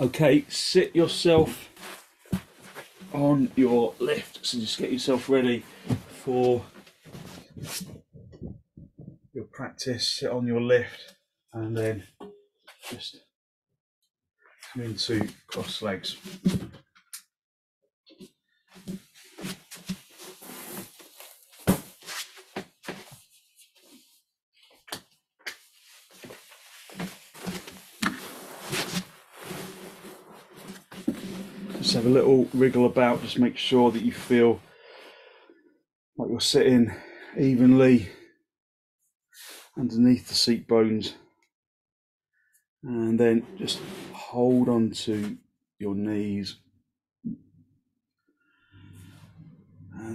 Okay, sit yourself on your lift. So just get yourself ready for your practice. Sit on your lift and then just come into cross legs. Have a little wriggle about, just make sure that you feel like you're sitting evenly underneath the seat bones. And then just hold on to your knees. And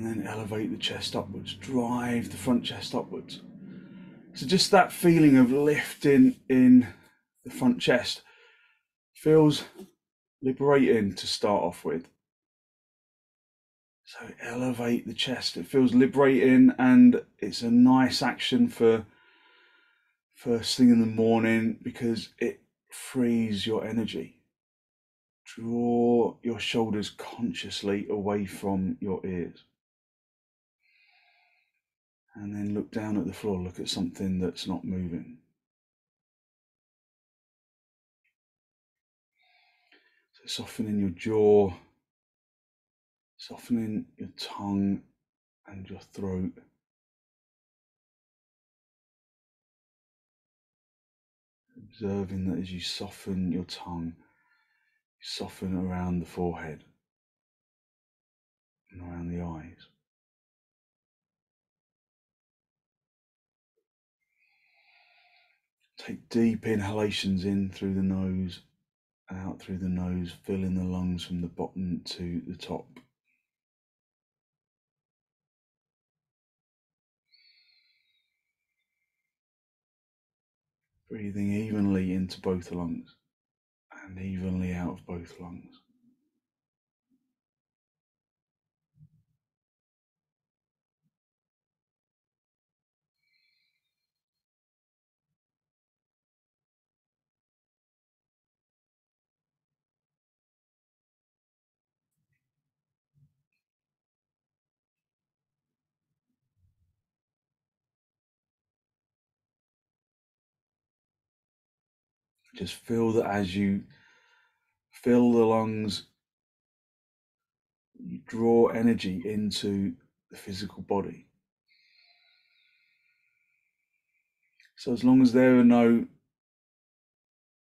then elevate the chest upwards, drive the front chest upwards. So, just that feeling of lifting in the front chest feels liberating to start off with. So elevate the chest. It feels liberating and it's a nice action for first thing in the morning because it frees your energy. Draw your shoulders consciously away from your ears. And then look down at the floor, look at something that's not moving. Softening your jaw, softening your tongue and your throat. Observing that as you soften your tongue, you soften around the forehead and around the eyes. Take deep inhalations in through the nose out through the nose, filling the lungs from the bottom to the top. Breathing evenly into both lungs and evenly out of both lungs. Just feel that as you fill the lungs, you draw energy into the physical body. So, as long as there are no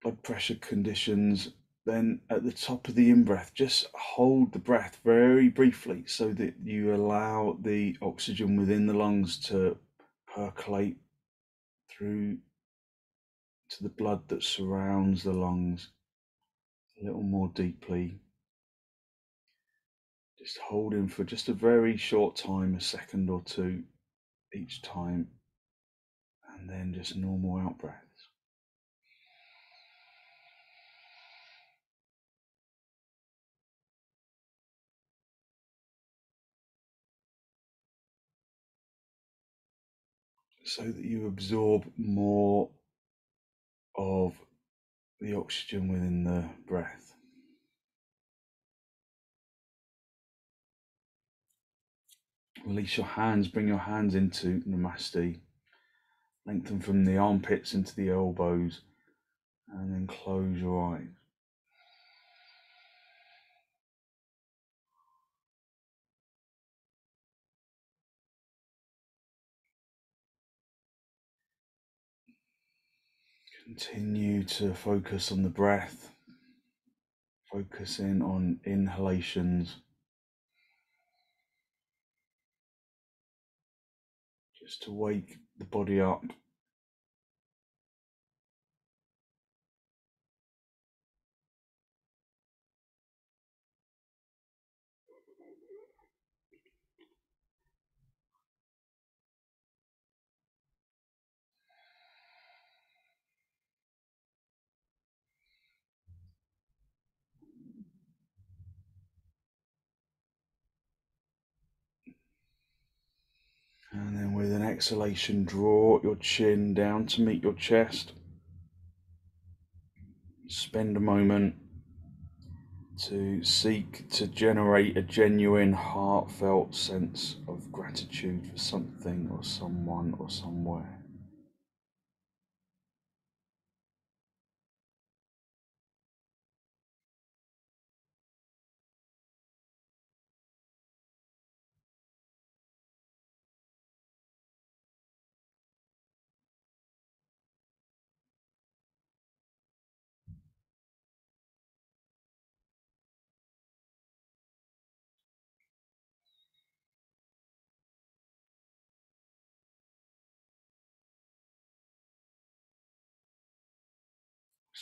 blood pressure conditions, then at the top of the in breath, just hold the breath very briefly so that you allow the oxygen within the lungs to percolate through to the blood that surrounds the lungs a little more deeply. Just holding for just a very short time, a second or two each time, and then just normal out breaths. So that you absorb more of the oxygen within the breath. Release your hands, bring your hands into Namaste. Lengthen from the armpits into the elbows and then close your eyes. Continue to focus on the breath, focusing on inhalations. Just to wake the body up. And then with an exhalation, draw your chin down to meet your chest. Spend a moment to seek to generate a genuine, heartfelt sense of gratitude for something or someone or somewhere.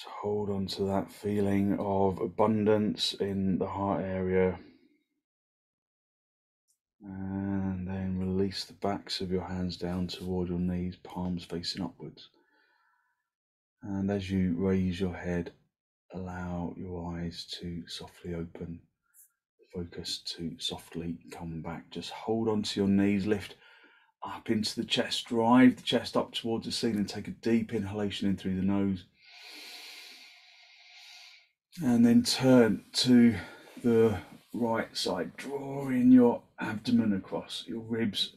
So hold on to that feeling of abundance in the heart area. And then release the backs of your hands down toward your knees, palms facing upwards. And as you raise your head, allow your eyes to softly open, focus to softly come back. Just hold on to your knees, lift up into the chest, drive the chest up towards the ceiling. And take a deep inhalation in through the nose and then turn to the right side, drawing your abdomen across, your ribs,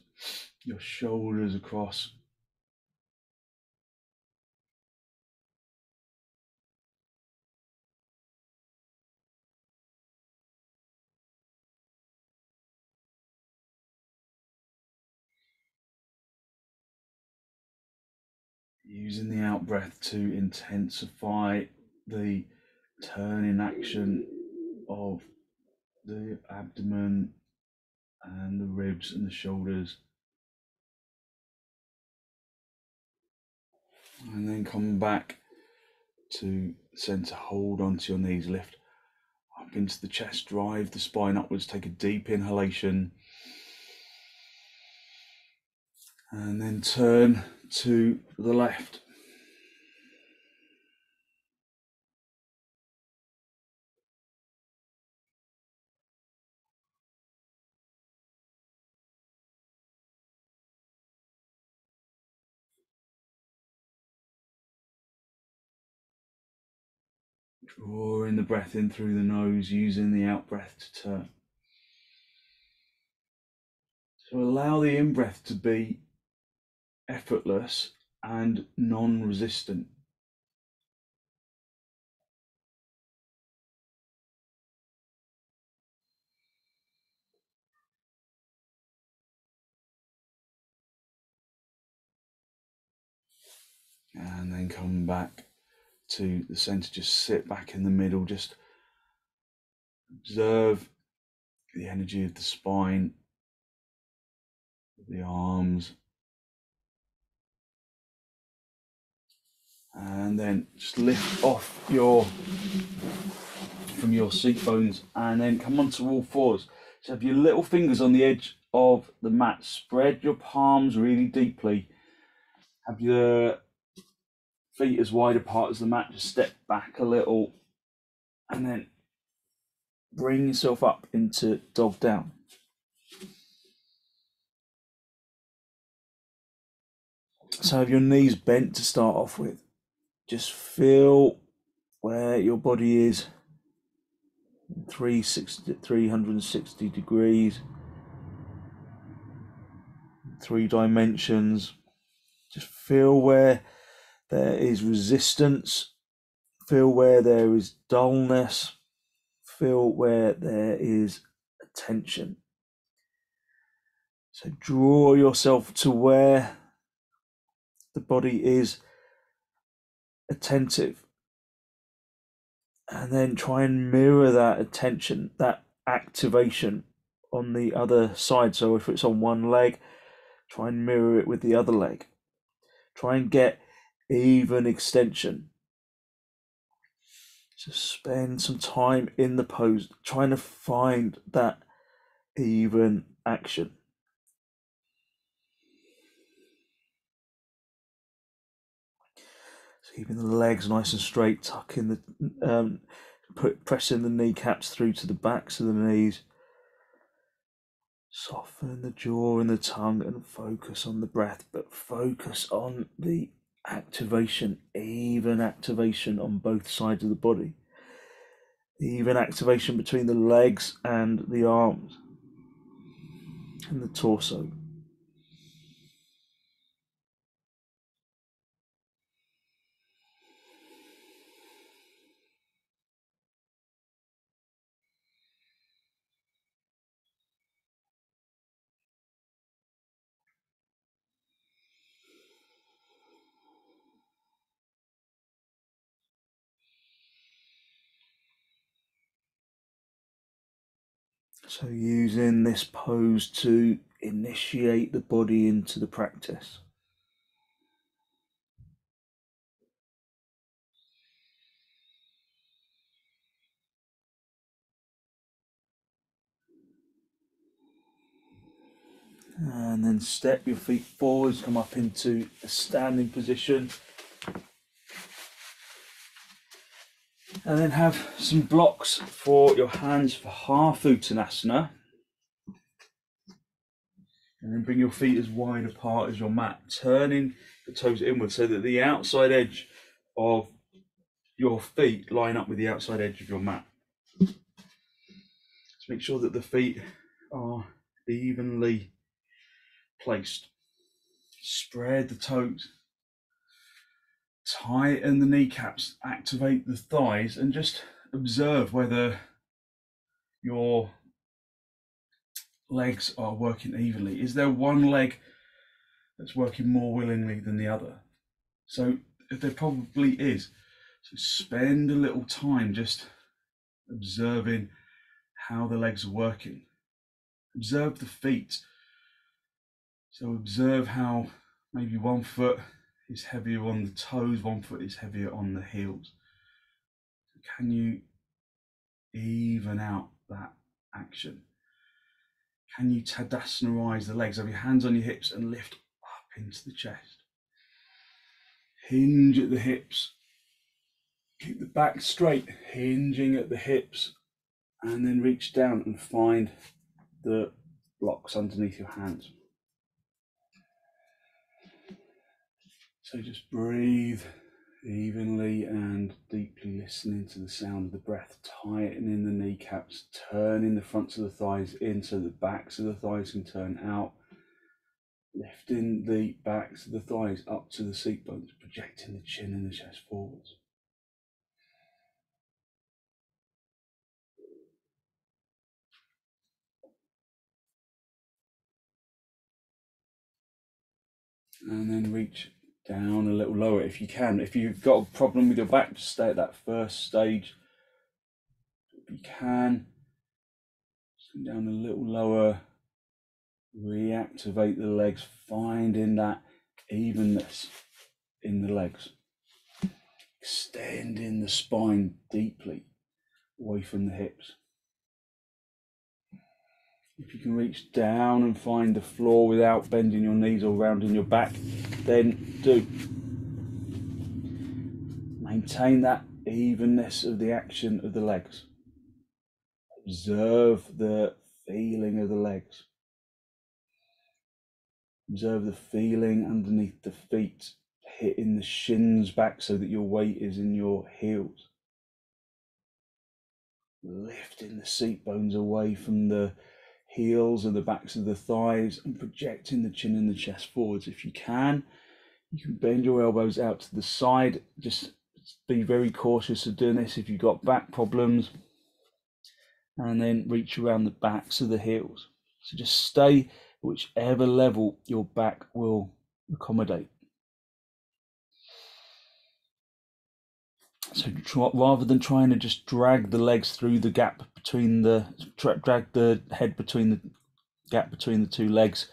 your shoulders across. Using the out breath to intensify the turning action of the abdomen and the ribs and the shoulders. And then come back to center, hold onto your knees, lift up into the chest, drive the spine upwards, take a deep inhalation. And then turn to the left. Drawing the breath in through the nose, using the out breath to turn. So allow the in breath to be effortless and non resistant. And then come back to the center, just sit back in the middle, just observe the energy of the spine, the arms, and then just lift off your from your seat bones and then come onto all fours. So have your little fingers on the edge of the mat, spread your palms really deeply. Have your feet as wide apart as the mat, just step back a little and then bring yourself up into dog down. So have your knees bent to start off with. Just feel where your body is 360 degrees, three dimensions. Just feel where there is resistance, feel where there is dullness, feel where there is tension. So draw yourself to where the body is attentive. And then try and mirror that attention, that activation on the other side. So if it's on one leg, try and mirror it with the other leg. Try and get even extension. Just spend some time in the pose, trying to find that even action. So keeping the legs nice and straight, tucking the, um, put, pressing the kneecaps through to the backs of the knees. Soften the jaw and the tongue and focus on the breath, but focus on the activation, even activation on both sides of the body. Even activation between the legs and the arms and the torso. So, using this pose to initiate the body into the practice. And then step your feet forwards, come up into a standing position. And then have some blocks for your hands for half Uttanasana. And then bring your feet as wide apart as your mat, turning the toes inward so that the outside edge of your feet line up with the outside edge of your mat. So make sure that the feet are evenly placed. Spread the toes. Tighten the kneecaps, activate the thighs, and just observe whether your legs are working evenly. Is there one leg that's working more willingly than the other? So, if there probably is, so spend a little time just observing how the legs are working. Observe the feet. So observe how maybe one foot is heavier on the toes, one foot is heavier on the heels. Can you even out that action? Can you tadasanarize the legs? Have your hands on your hips and lift up into the chest. Hinge at the hips. Keep the back straight, hinging at the hips, and then reach down and find the blocks underneath your hands. So just breathe evenly and deeply listening to the sound of the breath, tightening the kneecaps, turning the fronts of the thighs in so the backs of the thighs can turn out, lifting the backs of the thighs up to the seat bones, projecting the chin and the chest forwards. And then reach down a little lower if you can. If you've got a problem with your back, just stay at that first stage. If you can, come down a little lower, reactivate the legs, finding that evenness in the legs. Extending the spine deeply away from the hips. If you can reach down and find the floor without bending your knees or rounding your back, then do. Maintain that evenness of the action of the legs. Observe the feeling of the legs. Observe the feeling underneath the feet, hitting the shins back so that your weight is in your heels. Lifting the seat bones away from the heels and the backs of the thighs and projecting the chin and the chest forwards if you can. You can bend your elbows out to the side. Just be very cautious of doing this if you've got back problems. And then reach around the backs of the heels. So just stay whichever level your back will accommodate. So rather than trying to just drag the legs through the gap between the drag the head between the gap between the two legs,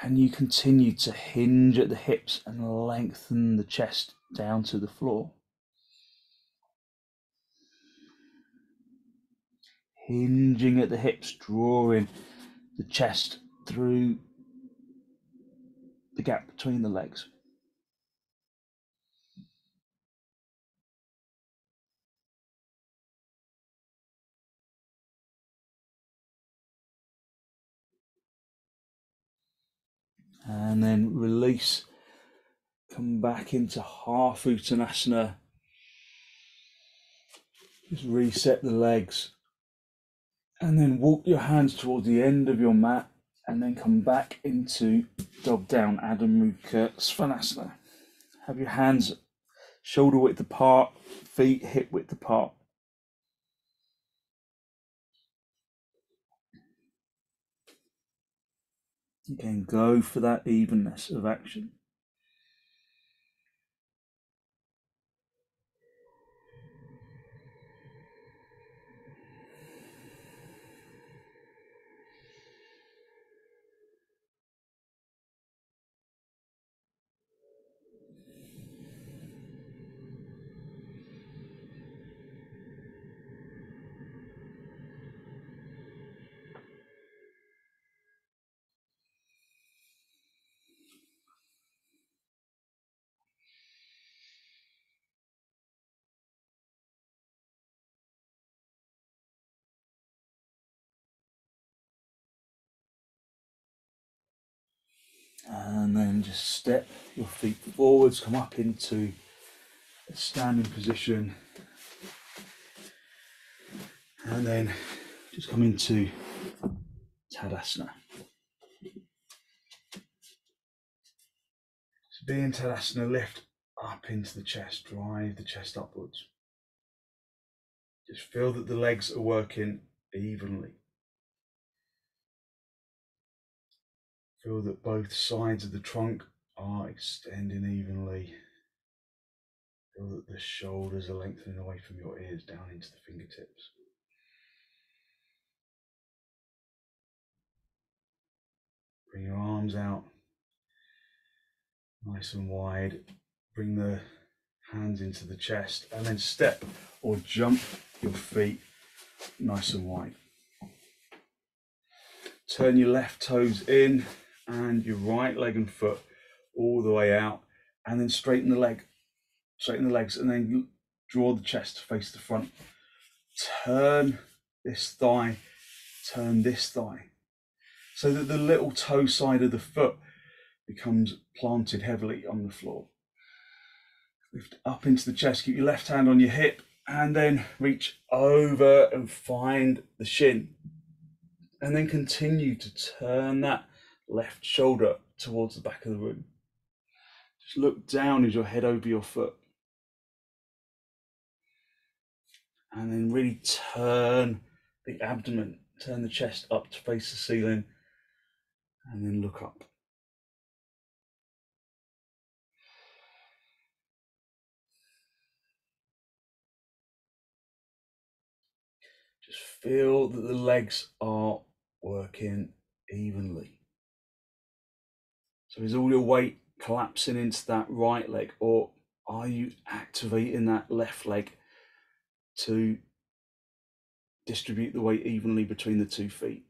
can you continue to hinge at the hips and lengthen the chest down to the floor? Hinging at the hips, drawing the chest through the gap between the legs. And then release. Come back into half Uttanasana. Just reset the legs and then walk your hands towards the end of your mat and then come back into dog down Adho Mukha Svanasana. Have your hands shoulder width apart, feet hip width apart. Again, go for that evenness of action. And then just step your feet forwards, come up into a standing position, and then just come into Tadasana. So be in Tadasana, lift up into the chest, drive the chest upwards. Just feel that the legs are working evenly. Feel that both sides of the trunk are extending evenly. Feel that the shoulders are lengthening away from your ears down into the fingertips. Bring your arms out nice and wide. Bring the hands into the chest and then step or jump your feet nice and wide. Turn your left toes in and your right leg and foot all the way out, and then straighten the leg, straighten the legs, and then draw the chest face the front. Turn this thigh, turn this thigh, so that the little toe side of the foot becomes planted heavily on the floor. Lift up into the chest, keep your left hand on your hip, and then reach over and find the shin. And then continue to turn that left shoulder towards the back of the room. Just look down as your head over your foot. And then really turn the abdomen, turn the chest up to face the ceiling, and then look up. Just feel that the legs are working evenly. So is all your weight collapsing into that right leg, or are you activating that left leg to distribute the weight evenly between the two feet?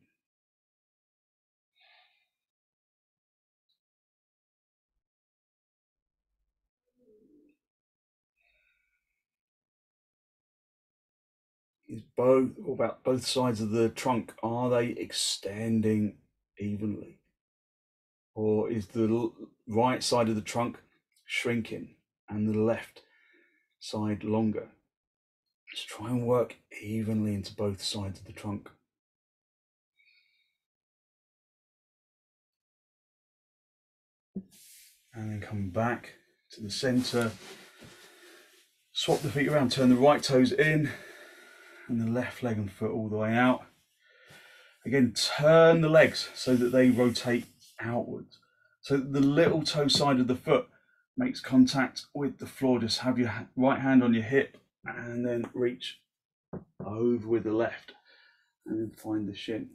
Is both about both sides of the trunk are they extending evenly? Or is the right side of the trunk shrinking and the left side longer? Just try and work evenly into both sides of the trunk. And then come back to the center. Swap the feet around, turn the right toes in and the left leg and foot all the way out. Again, turn the legs so that they rotate outwards. So the little toe side of the foot makes contact with the floor. Just have your right hand on your hip and then reach over with the left and then find the shin.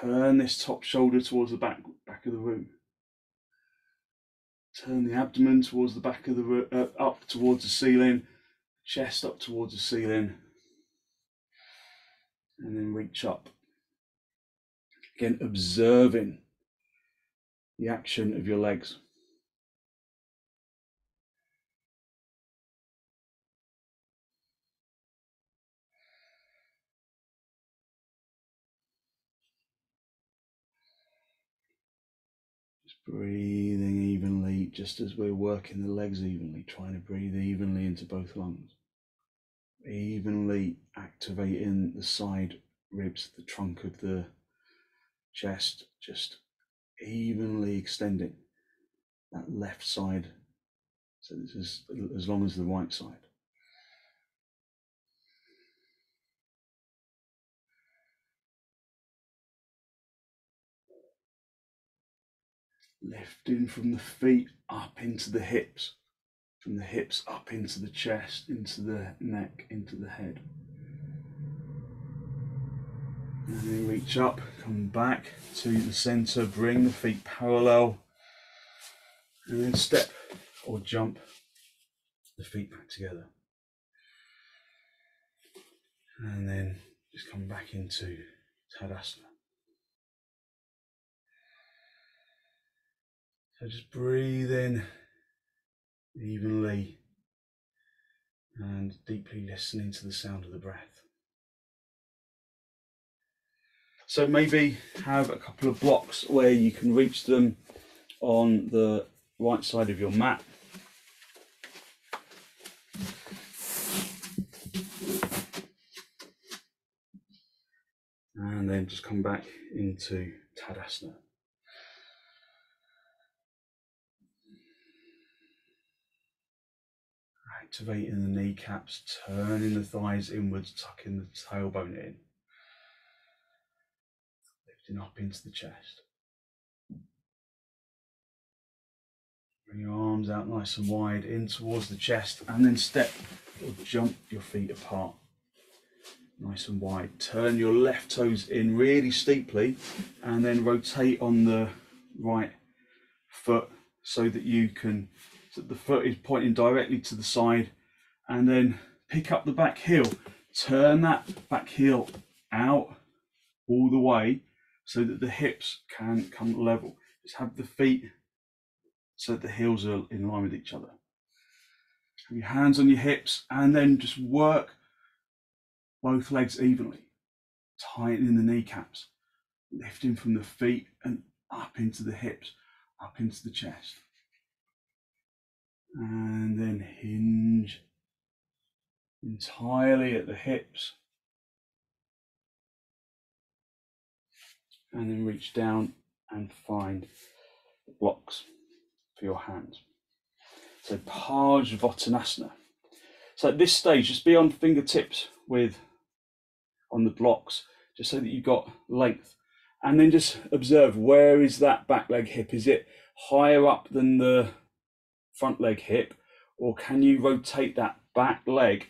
Turn this top shoulder towards the back, back of the room. Turn the abdomen towards the back of the room, uh, up towards the ceiling, chest up towards the ceiling, and then reach up Again, observing the action of your legs. Just breathing evenly, just as we're working the legs evenly, trying to breathe evenly into both lungs. evenly activating the side ribs, the trunk of the chest, just evenly extending that left side. So this is as long as the right side. Lifting from the feet up into the hips, from the hips up into the chest, into the neck, into the head. And then reach up, come back to the center, bring the feet parallel, and then step or jump the feet back together. And then just come back into Tadasana. So just breathe in evenly and deeply listening to the sound of the breath. So maybe have a couple of blocks where you can reach them on the right side of your mat. And then just come back into Tadasana. activating the kneecaps, turning the thighs inwards, tucking the tailbone in, lifting up into the chest. Bring your arms out nice and wide in towards the chest, and then step or jump your feet apart. Nice and wide. Turn your left toes in really steeply, and then rotate on the right foot so that you can so the foot is pointing directly to the side and then pick up the back heel turn that back heel out all the way so that the hips can come level. Just have the feet so that the heels are in line with each other. Have your hands on your hips and then just work both legs evenly. Tightening the kneecaps lifting from the feet and up into the hips up into the chest. And then hinge entirely at the hips and then reach down and find the blocks for your hands. So Parsvottanasana. So at this stage, just be on fingertips with on the blocks, just so that you've got length. And then just observe where is that back leg hip? Is it higher up than the front leg hip, or can you rotate that back leg,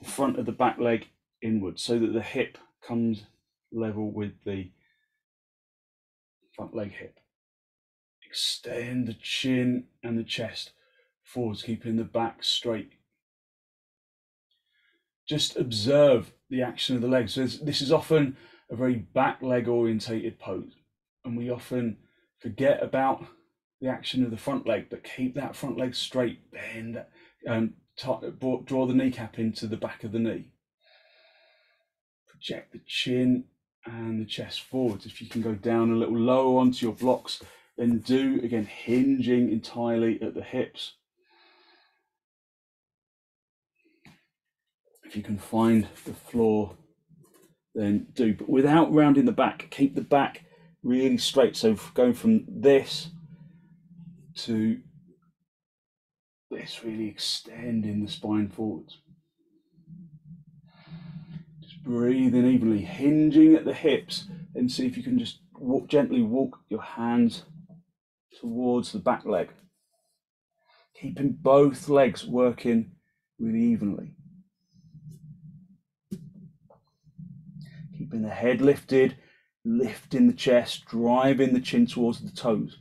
the front of the back leg inward so that the hip comes level with the front leg hip? Extend the chin and the chest forwards, keeping the back straight. Just observe the action of the legs. So this is often a very back leg orientated pose, and we often forget about the action of the front leg, but keep that front leg straight, bend, um, and draw the kneecap into the back of the knee. Project the chin and the chest forwards. If you can go down a little lower onto your blocks, then do again, hinging entirely at the hips. If you can find the floor, then do, but without rounding the back, keep the back really straight. So going from this to this really extending the spine forwards. Breathing evenly, hinging at the hips, and see if you can just walk gently walk your hands towards the back leg. Keeping both legs working really evenly. Keeping the head lifted, lifting the chest, driving the chin towards the toes.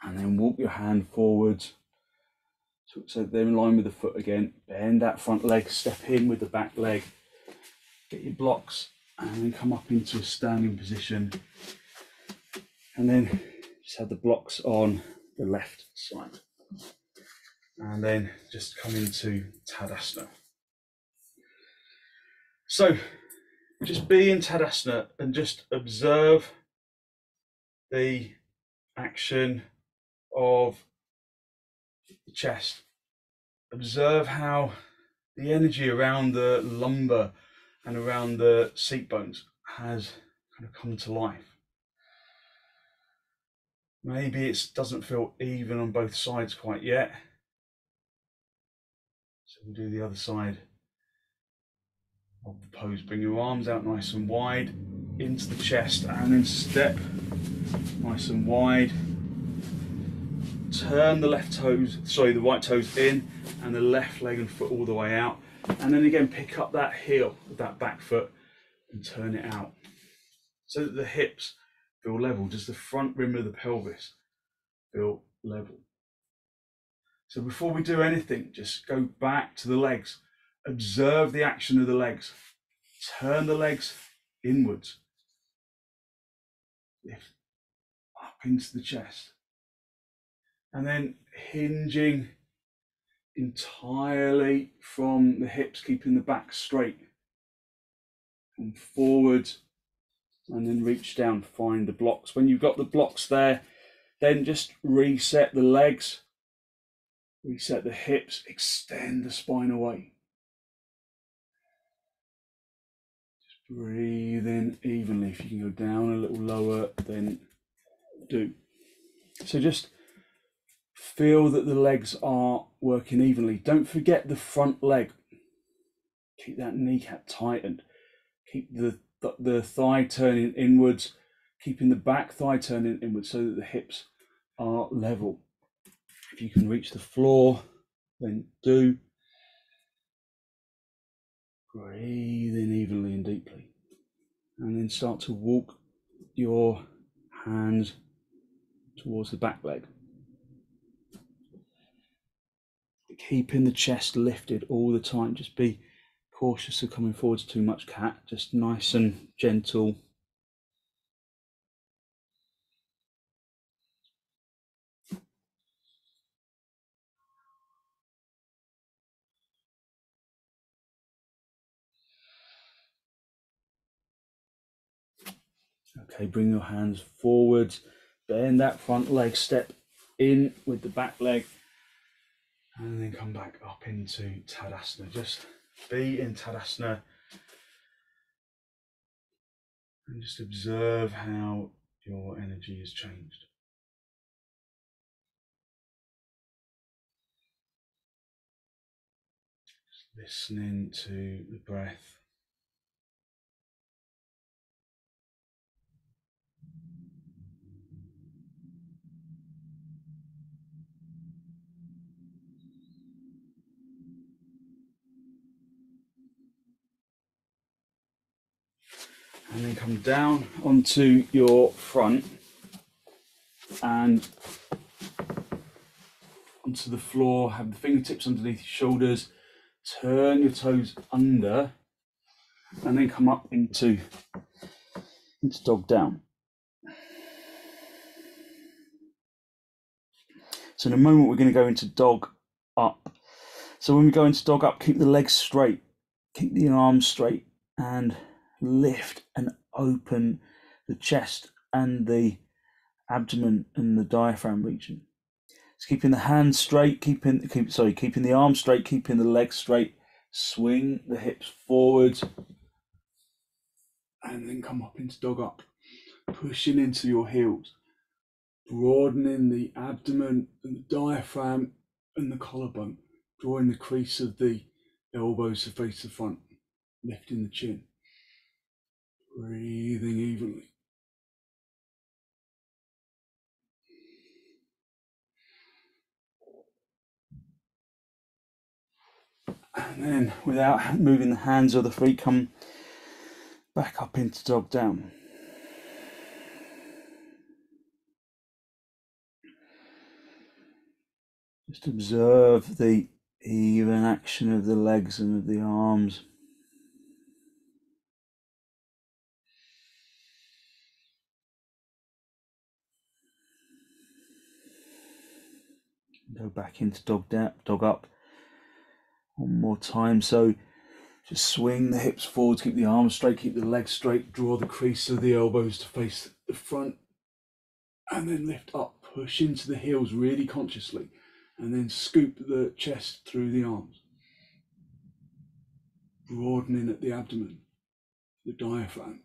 and then walk your hand forwards so, they're in line with the foot again. Bend that front leg step in with the back leg. Get your blocks and then come up into a standing position. And then just have the blocks on the left side. And then just come into Tadasana. So just be in Tadasana and just observe the action of the chest. Observe how the energy around the lumbar and around the seat bones has kind of come to life. Maybe it doesn't feel even on both sides quite yet. So we'll do the other side of the pose. Bring your arms out nice and wide into the chest and then step nice and wide. Turn the left toes, sorry, the right toes in and the left leg and foot all the way out. And then again, pick up that heel that back foot and turn it out so that the hips feel level. Does the front rim of the pelvis feel level? So before we do anything, just go back to the legs. Observe the action of the legs. Turn the legs inwards. Lift up into the chest. And then hinging entirely from the hips, keeping the back straight. And forward and then reach down, find the blocks. When you've got the blocks there, then just reset the legs, reset the hips, extend the spine away. Just breathe in evenly. If you can go down a little lower, then do. So just feel that the legs are working evenly. Don't forget the front leg. Keep that kneecap tightened. Keep the the thigh turning inwards, keeping the back thigh turning inwards so that the hips are level. If you can reach the floor, then do. Breathe in evenly and deeply. And then start to walk your hands towards the back leg. Keeping the chest lifted all the time. Just be cautious of coming forwards too much, cat. Just nice and gentle. Okay, bring your hands forwards, bend that front leg, step in with the back leg, and then come back up into Tadasana. Just be in Tadasana and just observe how your energy has changed. Just listening to the breath. And then come down onto your front and onto the floor, have the fingertips underneath your shoulders, turn your toes under, and then come up into, into dog down. So in a moment we're going to go into dog up. So when we go into dog up, keep the legs straight, keep the arms straight, and lift and open the chest and the abdomen and the diaphragm region. It's keeping the hands straight, keeping keep sorry, keeping the arms straight, keeping the legs straight. Swing the hips forward, and then come up into dog up, pushing into your heels, broadening the abdomen and the diaphragm and the collarbone, drawing the crease of the elbows to face the front, lifting the chin. Breathing evenly. And then, without moving the hands or the feet, come back up into dog down. Just observe the even action of the legs and of the arms. Go back into dog down, dog up one more time. So just swing the hips forward, keep the arms straight, keep the legs straight, draw the crease of the elbows to face the front, and then lift up. push into the heels really consciously, and then scoop the chest through the arms. Broadening at the abdomen, the diaphragm.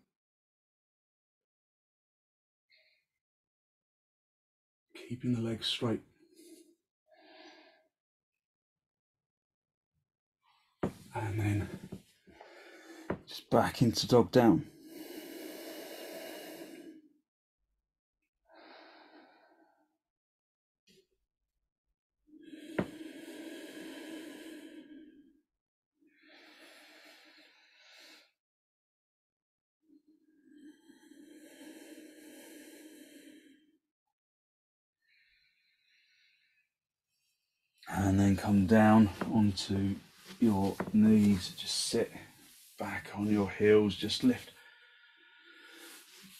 Keeping the legs straight. And then just back into dog down. and then come down onto your knees. Just sit back on your heels. Just lift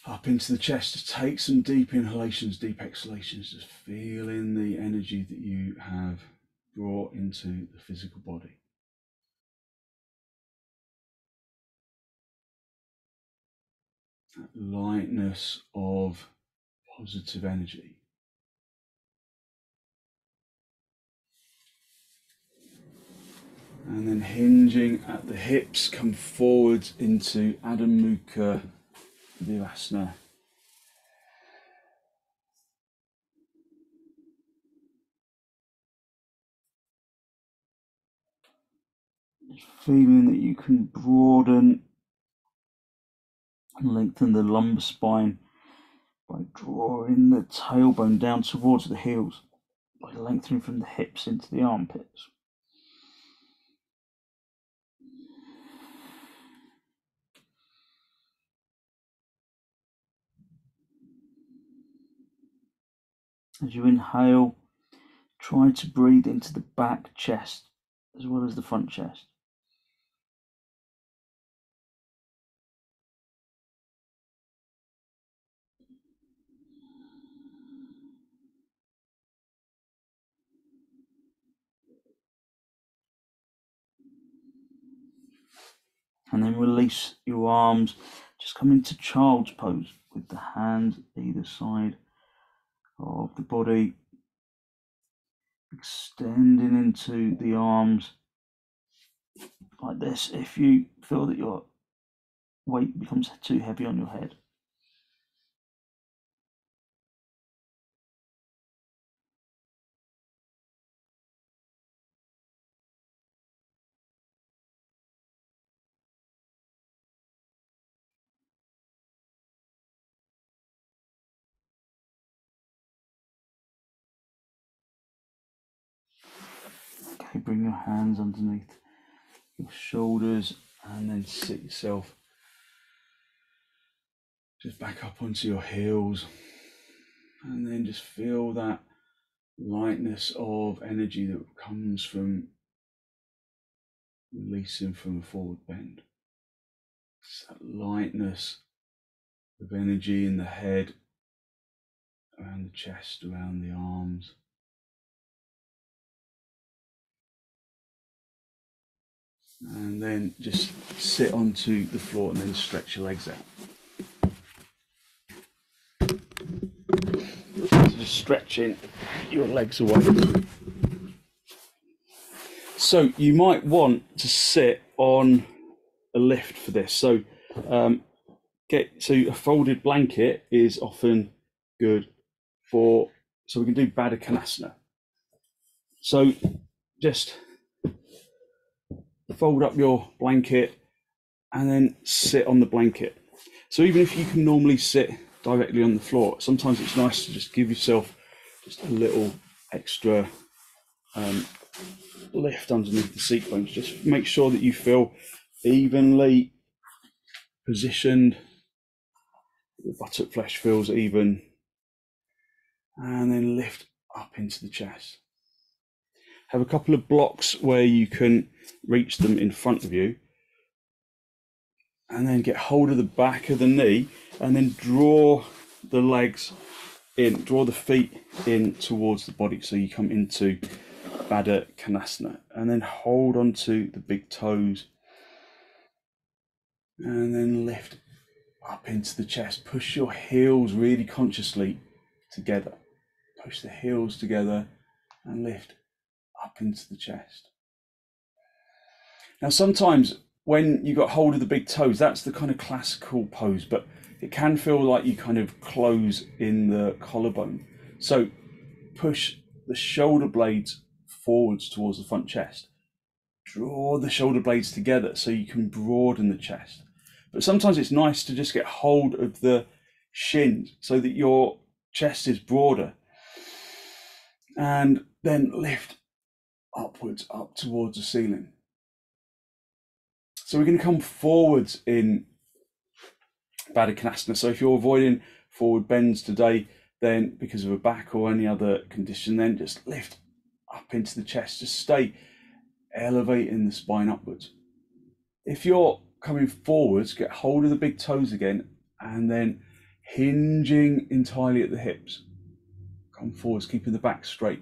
up into the chest. Just take some deep inhalations, deep exhalations. Just feeling the energy that you have brought into the physical body. That lightness of positive energy. And then hinging at the hips, come forwards into Adho Mukha Virasana. Feeling that you can broaden and lengthen the lumbar spine by drawing the tailbone down towards the heels, by lengthening from the hips into the armpits. As you inhale, try to breathe into the back chest as well as the front chest. And then release your arms. Just come into child's pose with the hands either side of the body, extending into the arms like this. If you feel that your weight becomes too heavy on your head, Okay, bring your hands underneath your shoulders and then sit yourself just back up onto your heels and then just feel that lightness of energy that comes from releasing from a forward bend. It's that lightness of energy in the head, around the chest, around the arms. And then just sit onto the floor and then stretch your legs out. So just stretching your legs away. So you might want to sit on a lift for this. So um, get so a folded blanket is often good for so we can do Baddha Konasana. So just fold up your blanket and then sit on the blanket. So even if you can normally sit directly on the floor, sometimes it's nice to just give yourself just a little extra um, lift underneath the seat bones. Just make sure that you feel evenly positioned. The buttock flesh feels even. And then lift up into the chest have a couple of blocks where you can reach them in front of you and then get hold of the back of the knee and then draw the legs in, draw the feet in towards the body so you come into Baddha Konasana and then hold onto the big toes and then lift up into the chest. Push your heels really consciously together. push the heels together and lift up into the chest. Now, sometimes when you got hold of the big toes, that's the kind of classical pose, but it can feel like you kind of close in the collarbone. So push the shoulder blades forwards towards the front chest. Draw the shoulder blades together so you can broaden the chest. But sometimes it's nice to just get hold of the shins so that your chest is broader. And then lift upwards, up towards the ceiling. So we're going to come forwards in Baddha. So if you're avoiding forward bends today, then because of a back or any other condition, then just lift up into the chest. Just stay elevating the spine upwards. If you're coming forwards, get hold of the big toes again and then hinging entirely at the hips. Come forwards, keeping the back straight.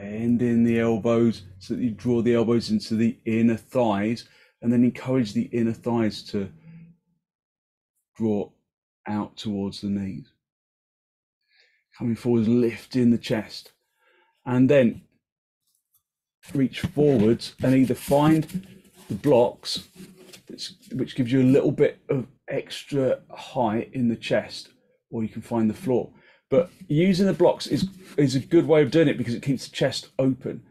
Bending the elbows so that you draw the elbows into the inner thighs and then encourage the inner thighs to draw out towards the knees. Coming forwards, lifting the chest. And then reach forwards and either find the blocks, which gives you a little bit of extra height in the chest, or you can find the floor. But using the blocks is is a good way of doing it because it keeps the chest open.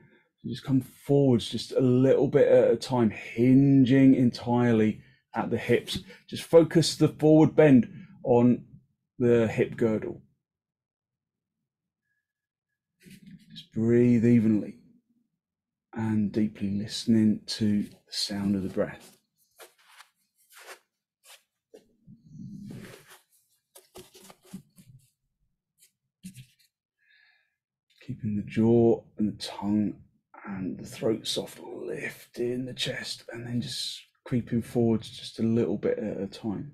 So just come forwards just a little bit at a time, hinging entirely at the hips. Just focus the forward bend on the hip girdle. Just breathe evenly and deeply listening to the sound of the breath. Keeping the jaw and the tongue and the throat soft, lifting the chest, and then just creeping forwards just a little bit at a time.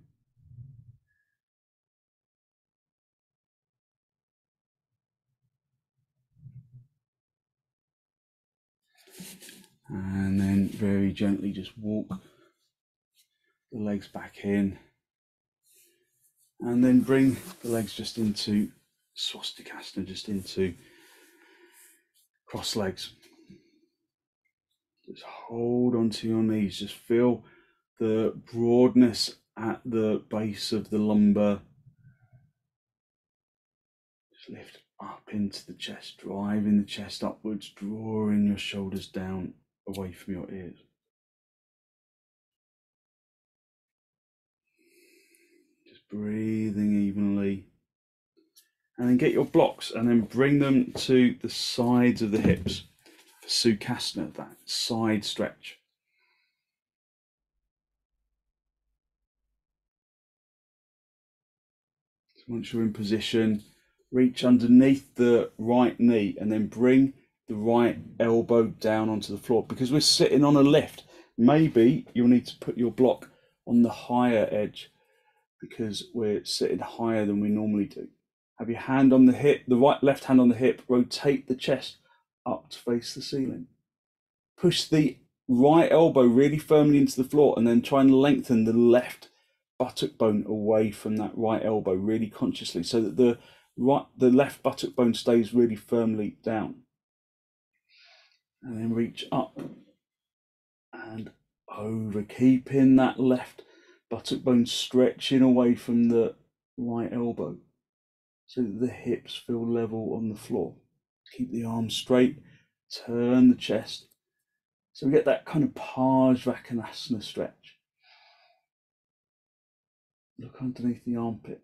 And then very gently just walk the legs back in. And then bring the legs just into swastikasana, just into cross legs. Just hold onto your knees. Just feel the broadness at the base of the lumbar. Just lift up into the chest, driving the chest upwards, drawing your shoulders down away from your ears. Just breathing evenly. And then get your blocks and then bring them to the sides of the hips. for Sukhasana, that side stretch. So once you're in position, reach underneath the right knee and then bring the right elbow down onto the floor. Because we're sitting on a lift, maybe you'll need to put your block on the higher edge because we're sitting higher than we normally do. Have your hand on the hip, the right left hand on the hip, rotate the chest up to face the ceiling. Push the right elbow really firmly into the floor and then try and lengthen the left buttock bone away from that right elbow really consciously so that the right the left buttock bone stays really firmly down. And then reach up and over, keeping that left buttock bone stretching away from the right elbow so that the hips feel level on the floor. Keep the arms straight, turn the chest. So we get that kind of Parsvakonasana stretch. Look underneath the armpit.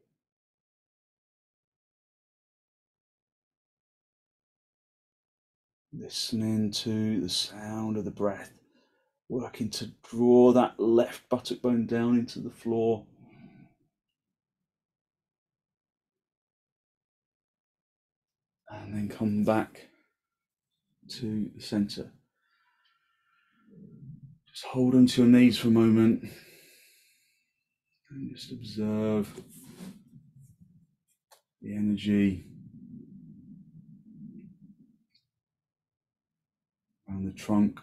Listening to the sound of the breath, working to draw that left buttock bone down into the floor. And then come back to the center. Just hold onto your knees for a moment and just observe the energy around the trunk.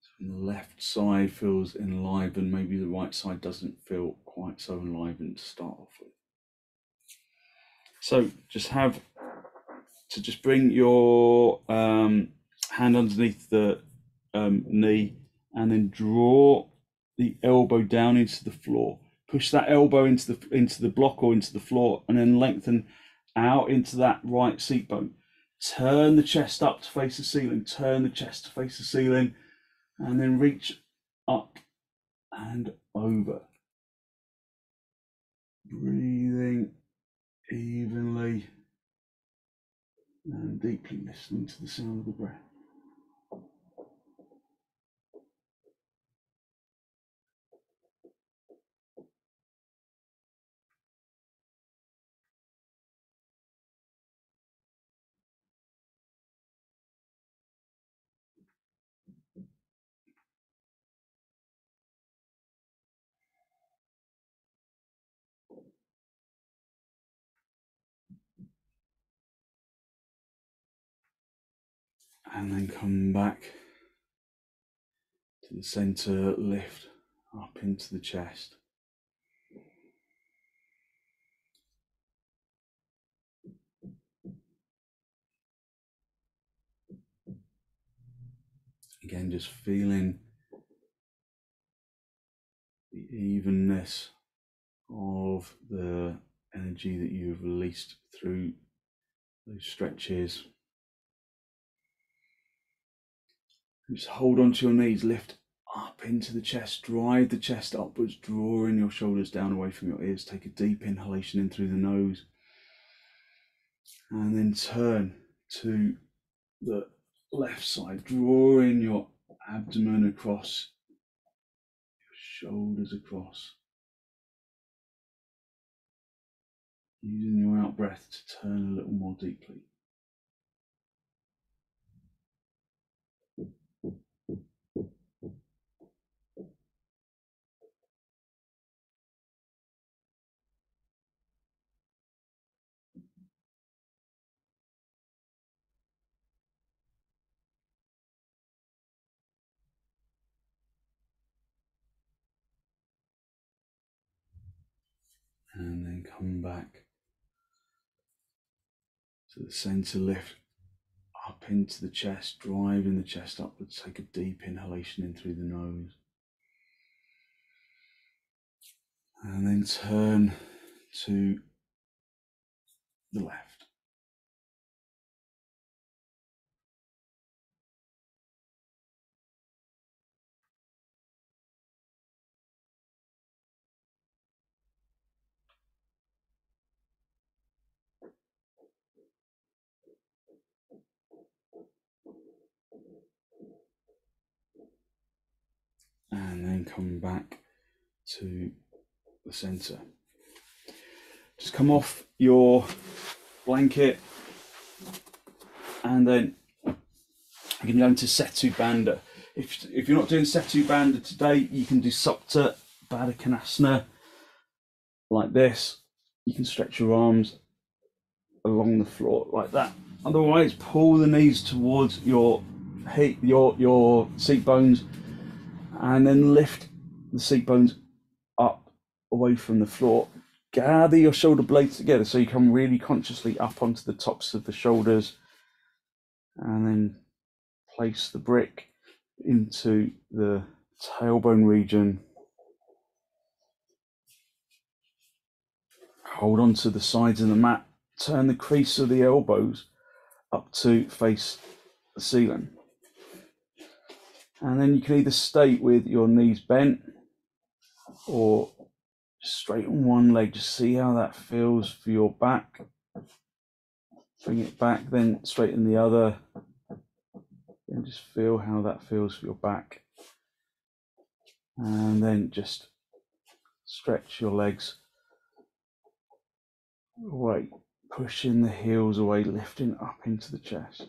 So the left side feels enlivened, maybe the right side doesn't feel quite so enlivened to start off with. So just have to just bring your um, hand underneath the um, knee and then draw the elbow down into the floor. Push that elbow into the into the block or into the floor, and then lengthen out into that right seat bone. Turn the chest up to face the ceiling. Turn the chest to face the ceiling, and then reach up and over. Breathing evenly and deeply listening to the sound of the breath. And then come back to the center, lift up into the chest. Again, just feeling the evenness of the energy that you've released through those stretches. Just hold onto your knees, lift up into the chest, drive the chest upwards, drawing your shoulders down away from your ears. Take a deep inhalation in through the nose, and then turn to the left side, drawing your abdomen across, your shoulders across. Using your out breath to turn a little more deeply. And then come back to the center lift up into the chest, driving the chest upwards. Take a deep inhalation in through the nose. And then turn to the left. And then come back to the center. Just come off your blanket and then you can go into Setu Bandha. If, if you're not doing Setu Bandha today, you can do Supta Baddha Konasana like this. You can stretch your arms along the floor like that. Otherwise, pull the knees towards your your your seat bones and then lift the seat bones up away from the floor. Gather your shoulder blades together so you come really consciously up onto the tops of the shoulders, and then place the brick into the tailbone region. Hold on to the sides of the mat. Turn the crease of the elbows up to face the ceiling. And then you can either stay with your knees bent or straight on one leg. Just see how that feels for your back. Bring it back, then straighten the other. And just feel how that feels for your back. And then just stretch your legs away, pushing the heels away, lifting up into the chest.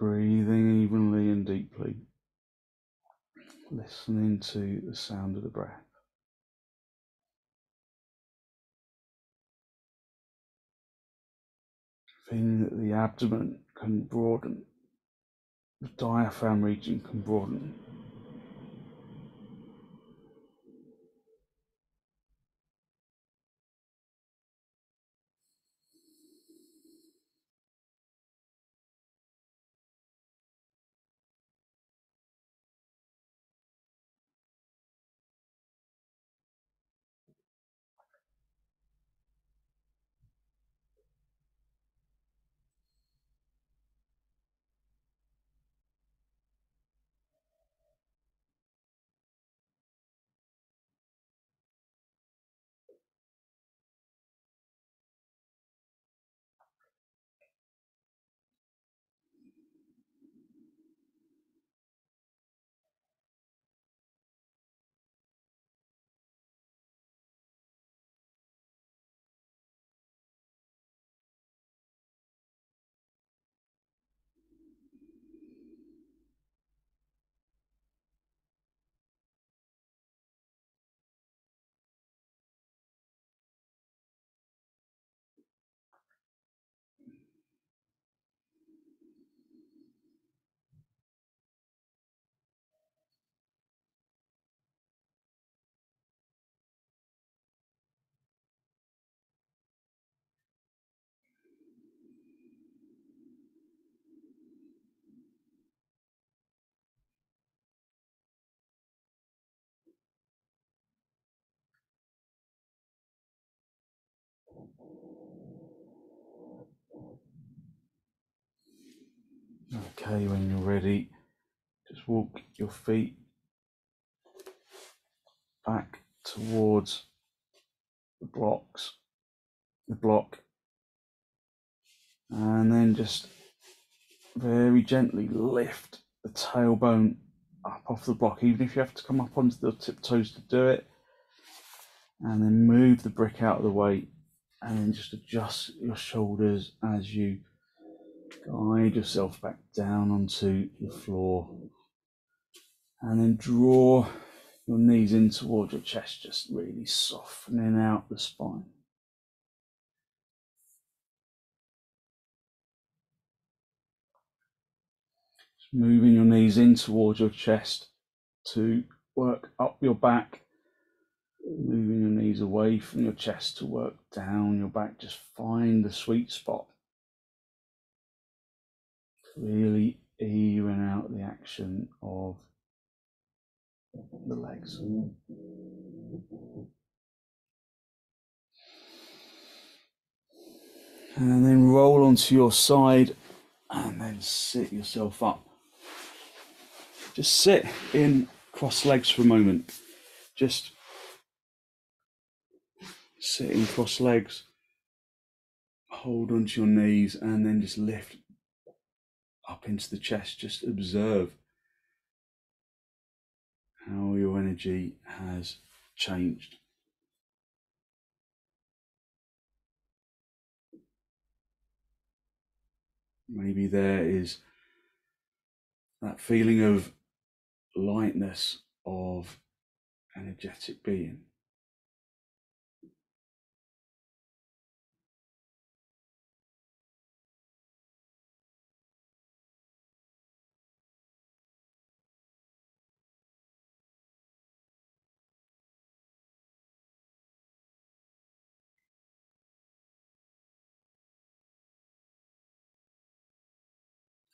breathing evenly and deeply, listening to the sound of the breath. Feeling that the abdomen can broaden, the diaphragm region can broaden, Okay, when you're ready, just walk your feet back towards the blocks, the block, and then just very gently lift the tailbone up off the block, even if you have to come up onto the tiptoes to do it, and then move the brick out of the way, and then just adjust your shoulders as you guide yourself back down onto the floor, and then draw your knees in towards your chest, just really softening out the spine. Moving your knees in towards your chest to work up your back, moving your knees away from your chest to work down your back. Just find the sweet spot. Really even out the action of the legs. And then roll onto your side and then sit yourself up. Just sit in cross legs for a moment. Just sit in cross legs. Hold onto your knees and then just lift up into the chest. Just observe how your energy has changed. Maybe there is that feeling of lightness of energetic being.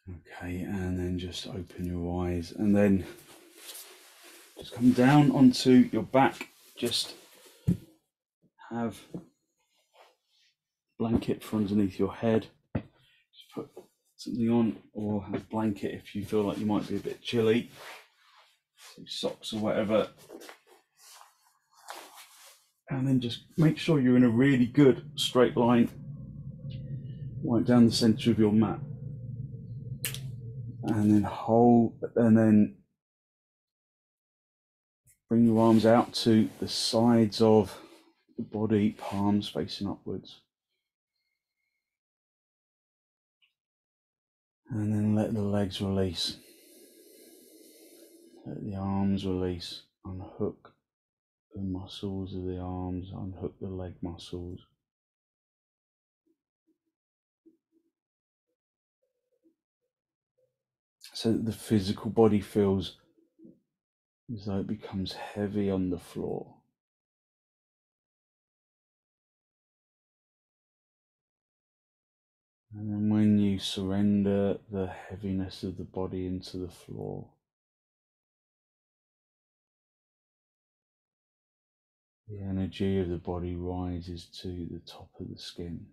Okay, and then just open your eyes and then just come down onto your back. Just have blanket for underneath your head. Just put something on or have a blanket if you feel like you might be a bit chilly. Socks or whatever. And then just make sure you're in a really good straight line right down the center of your mat and then hold and then bring your arms out to the sides of the body palms facing upwards. And then let the legs release. Let the arms release. Unhook the muscles of the arms. Unhook the leg muscles so the physical body feels as though it becomes heavy on the floor. And then when you surrender the heaviness of the body into the floor, the energy of the body rises to the top of the skin.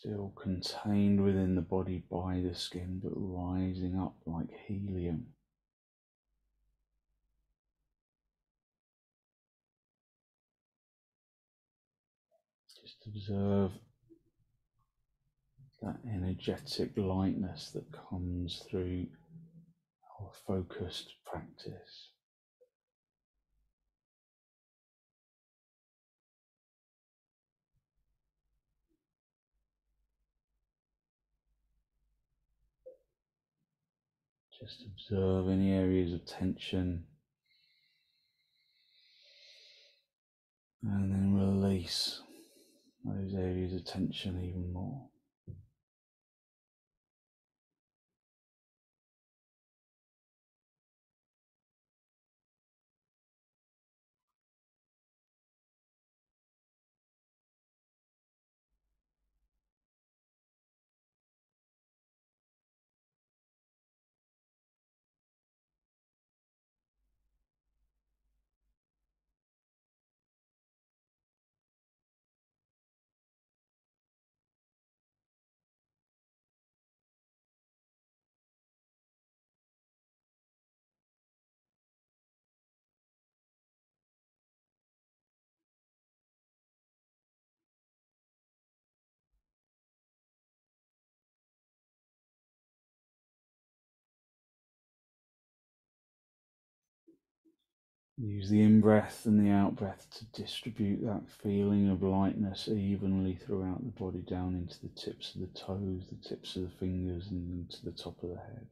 Still contained within the body by the skin, but rising up like helium. Just observe that energetic lightness that comes through our focused practice. Just observe any areas of tension and then release those areas of tension even more. Use the in breath and the out breath to distribute that feeling of lightness evenly throughout the body down into the tips of the toes, the tips of the fingers, and into the top of the head.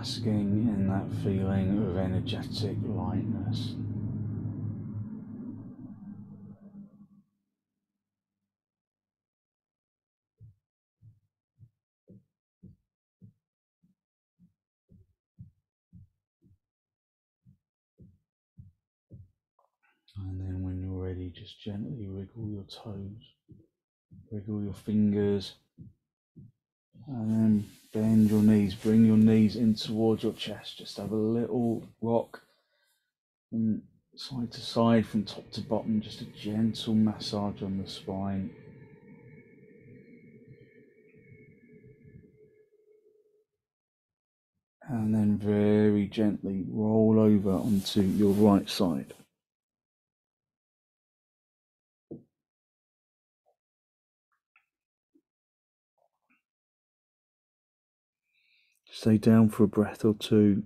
Basking in that feeling of energetic lightness. And then when you're ready, just gently wriggle your toes, wriggle your fingers, and then bend your knees, bring your knees in towards your chest. Just have a little rock and side to side, from top to bottom, just a gentle massage on the spine. And then very gently roll over onto your right side. Stay down for a breath or two.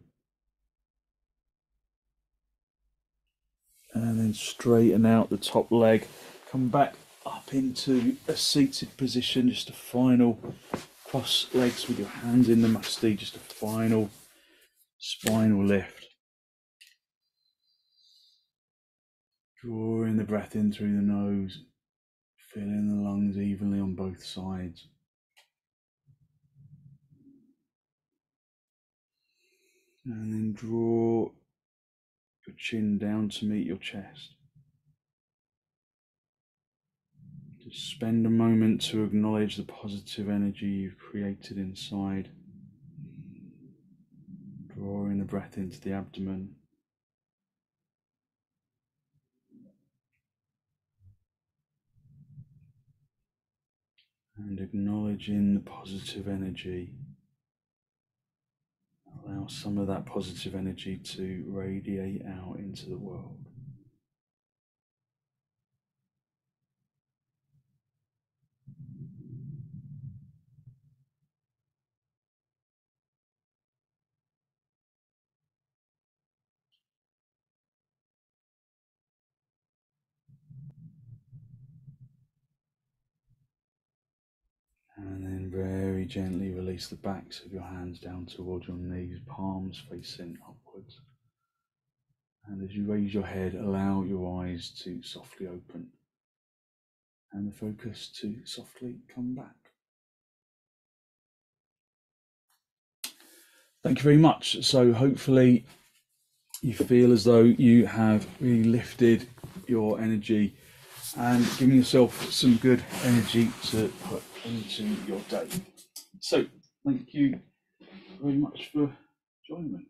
And then straighten out the top leg. Come back up into a seated position. Just a final cross legs with your hands in Namaste. Just a final spinal lift. Drawing the breath in through the nose. Filling the lungs evenly on both sides. And then draw your chin down to meet your chest. Just spend a moment to acknowledge the positive energy you've created inside. Drawing the breath into the abdomen. And acknowledging the positive energy Allow some of that positive energy to radiate out into the world. And then very gently release the backs of your hands down towards your knees, palms facing upwards. And as you raise your head, allow your eyes to softly open and the focus to softly come back. Thank you very much. So, hopefully, you feel as though you have really lifted your energy and giving yourself some good energy to put into your day. So, thank you very much for joining me.